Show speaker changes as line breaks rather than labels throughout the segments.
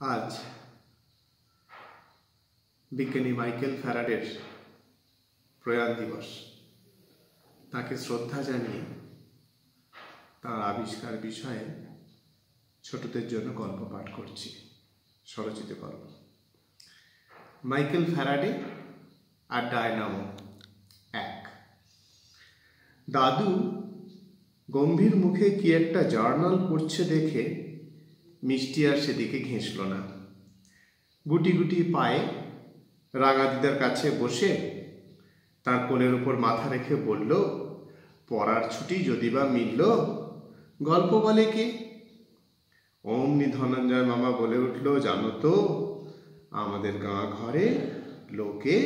আজ বিজ্ঞানী মাইকেল ফ্যারাডের প্রয়াণ দিবস। তাকে শ্রদ্ধা জানিয়ে তার আবিষ্কার বিষয়ে ছোটদের জন্য গল্প পাঠ করছি। স্বরচিত গল্প। মাইকেল ফ্যারাডে আর ডায়নামো এক। দাদু গম্ভীর মুখে কি একটা জার্নাল পড়ছে দেখে মিষ্টি আর সেদিকে ঘেঁষল না। গুটি গুটি পায়ে রাঙা দিদার কাছে বসে তার কোলের উপর মাথা রেখে বলল, পড়ার ছুটি যদি বা মিলল, গল্প বলে কে? অমনি ধনঞ্জয় মামা বলে উঠল, জানো তো, আমাদের গাঁ ঘরে লোকে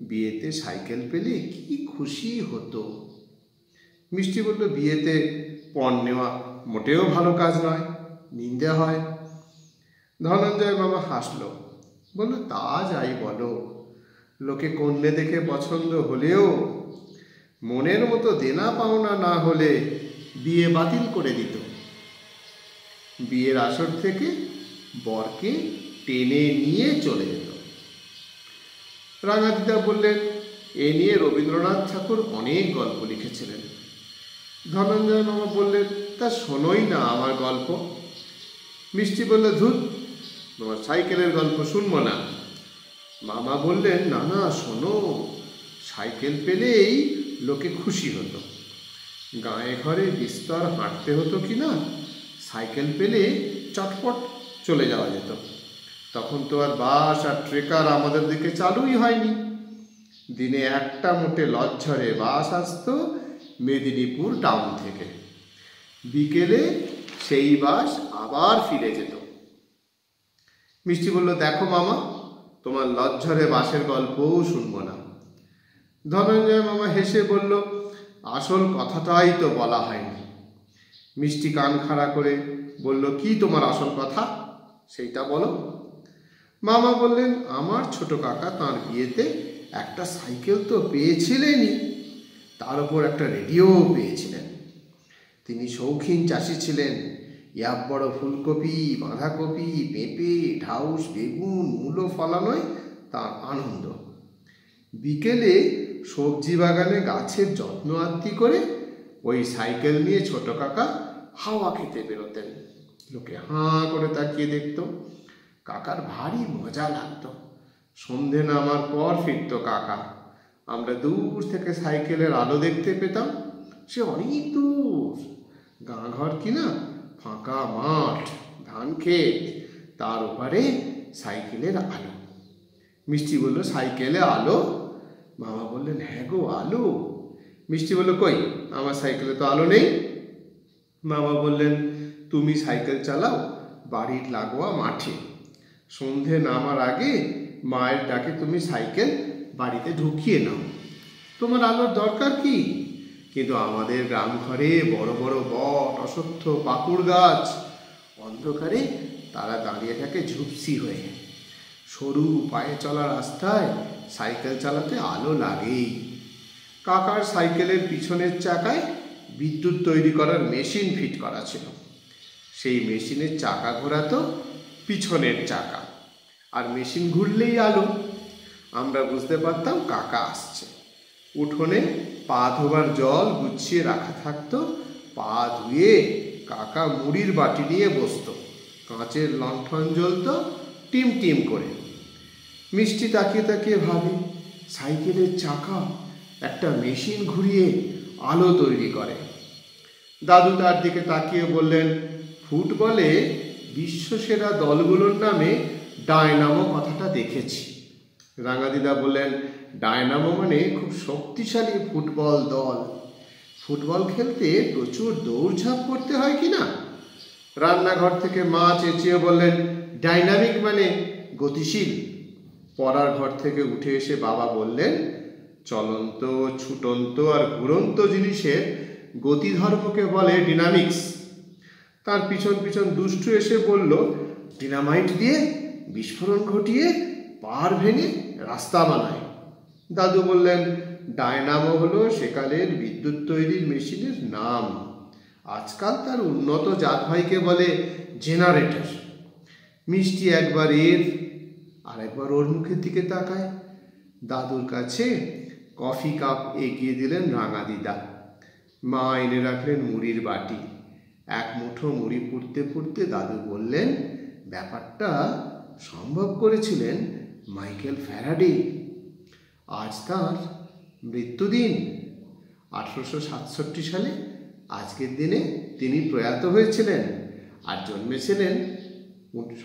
বিয়েতে সাইকেল পেলে কি খুশি হতো। মিষ্টি বলল, বিয়েতে পণ নেওয়া মোটেও ভালো কাজ নয়। নিন্দে হয়। ধনঞ্জয় মামা হাসল। বলল, তা যাই বলো। লোকে কন্যে দেখে পছন্দ হলেও মনের মতো দেনা পাওনা না হলে বিয়ে বাতিল করে দিত। বিয়ের আসর থেকে বরকে টেনে নিয়ে চলে যেত। রাঙাদিদা বললেন, এ নিয়ে রবীন্দ্রনাথ ঠাকুর অনেক গল্প লিখেছিলেন। ধনঞ্জয় মামা বললেন, তা শোনোই না আমার গল্প। মিষ্টি বললে ধুত তোমার সাইকেলের গল্প শুনব না। মামা বললেন, না না, শোনো, সাইকেল পেলেই লোকে খুশি হতো। গায়ে ঘরে বিস্তর হাঁটতে হতো কি না, সাইকেল পেলে চটপট চলে যাওয়া যেত। তখন তো আর বাস আর ট্রেকার আমাদের দিকে চালুই হয়নি। দিনে একটা মোটে লজ্জরে বাস আসতো মেদিনীপুর টাউন থেকে। বিকেলে সেই বাস আবার ফিরে যেত। মিষ্টি বলল, দেখো মামা, তোমার লজ্জরে বাসের গল্পও শুনব না। ধনঞ্জয় মামা হেসে বলল, আসল কথাটাই তো বলা হয়নি। মিষ্টি কান খাড়া করে বলল, কি তোমার আসল কথা? সেইটা বলো। মামা বললেন, আমার ছোট কাকা তার বিয়েতে একটা সাইকেল তো পেয়েছিলেনই, তার উপর একটা রেডিও পেয়েছিলেন। তিনি শৌখিন চাষি ছিলেন ইয়াব বড় ফুলকপি, বাঁধাকপি, পেঁপে, ঢাউস, বেগুন, মূলো ফলানোয় তার আনন্দ। বিকেলে সবজি বাগানে গাছের যত্ন আত্মি করে ওই সাইকেল নিয়ে ছোট কাকা হাওয়া খেতে বেরোতেন। লোকে হাঁ করে তাকিয়ে দেখত। কাকার ভারী মজা লাগতো। সন্ধে নামার পর ফিরত কাকা। আমরা দূর থেকে সাইকেলের আলো দেখতে পেতাম। সে অনেক দূর। গাঁ ঘর কিনা ফাঁকা মাঠ, ধান ক্ষেত, তার ওপারে সাইকেলের আলো। মিষ্টি বলল, সাইকেলে আলো? মামা বললেন হ্যাঁ গো, আলো। মিষ্টি বলল, কই? আমার সাইকেলে তো আলো নেই। মামা বললেন, তুমি সাইকেল চালাও বাড়ির লাগোয়া মাঠে। সন্ধে নামার আগে মায়ের ডাকে তুমি সাইকেল বাড়িতে ঢুকিয়ে নাও। তোমার আলোর দরকার কি? কিন্তু আমাদের গ্রাম ঘরে বড় বড় বট, অসত্য পাকুড় গাছ, অন্ধকারে তারা দাঁড়িয়ে থাকে ঝুপসি হয়ে। সরু পায়ে চলা রাস্তায় সাইকেল চালাতে আলো লাগেই। কাকার সাইকেলের পিছনের চাকায় বিদ্যুৎ তৈরি করার মেশিন ফিট করা ছিল। সেই মেশিনের চাকা ঘোরাতো পিছনের চাকা। আর মেশিন ঘুরলেই আলো। আমরা বুঝতে পারতাম কাকা আসছে। উঠোনে পা ধোবার জল গুছিয়ে রাখা থাকতো, পা ধুয়ে কাকা মুড়ির বাটি নিয়ে বসতো। কাঁচের লণ্ঠন জ্বলতো, টিম টিম করে। মিষ্টি তাকিয়ে তাকিয়ে ভাবে, সাইকেলের চাকা একটা মেশিন ঘুরিয়ে আলো তৈরি করে। দাদু তার দিকে তাকিয়ে বললেন, ফুটবলে বিশ্বসেরা দলগুলোর নামে ডায়নামো কথাটা দেখেছি। রাঙাদিদা বললেন ডায়নামো মানে খুব শক্তিশালী ফুটবল দল। ফুটবল খেলতে প্রচুর দৌড়ঝাঁপ করতে হয় কি না? রান্নাঘর থেকে মা চেঁচিয়ে বললেন ডাইনামিক মানে গতিশীল। পড়ার ঘর থেকে উঠে এসে বাবা বললেন, চলন্ত, ছুটন্ত আর ঘুরন্ত জিনিসের গতিধর্মকে বলে ডিনামিক্স তার পিছন পিছন দুষ্টু এসে বলল ডিনামাইট দিয়ে বিস্ফোরণ ঘটিয়ে পার ভেঙে রাস্তা বানায়। দাদু বললেন, ডায়নামো হলো সেকালের বিদ্যুৎ তৈরির মেশিনের নাম। আজকাল তার উন্নত জাত ভাইকে বলে জেনারেটর। মিষ্টি একবার এর আর একবার ওর মুখের দিকে তাকায়। দাদুর কাছে কফি কাপ এগিয়ে দিলেন রাঙা দিদা। মা এনে রাখলেন মুড়ির বাটি। এক মুঠো মুড়ি পুড়তে পুড়তে দাদু বললেন, ব্যাপারটা সম্ভব করেছিলেন মাইকেল ফ্যারাডে। আজ তার মৃত্যুদিন। আঠারোশো সাতষট্টি সালে আজকের দিনে তিনি প্রয়াত হয়েছিলেন আর জন্মেছিলেন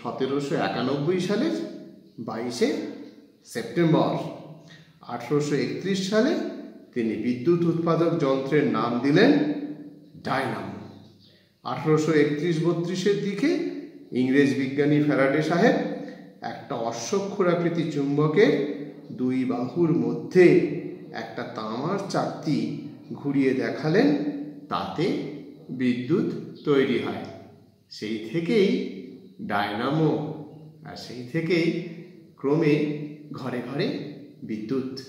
সতেরোশো একানব্বই সালের বাইশে সেপ্টেম্বর। আঠারোশো একত্রিশ সালে তিনি বিদ্যুৎ উৎপাদক যন্ত্রের নাম দিলেন ডায়নামো। আঠারোশো একত্রিশ বত্রিশের দিকে ইংরেজ বিজ্ঞানী ফ্যারাডে সাহেব একটা অশ্বক্ষুরাকৃতি চুম্বকের দুই বাহুর মধ্যে একটা তামার চাকতি ঘুরিয়ে দেখালেন, তাতে বিদ্যুৎ তৈরি হয়। সেই থেকেই ডায়নামো আর সেই থেকেই ক্রমে ঘরে ঘরে বিদ্যুৎ।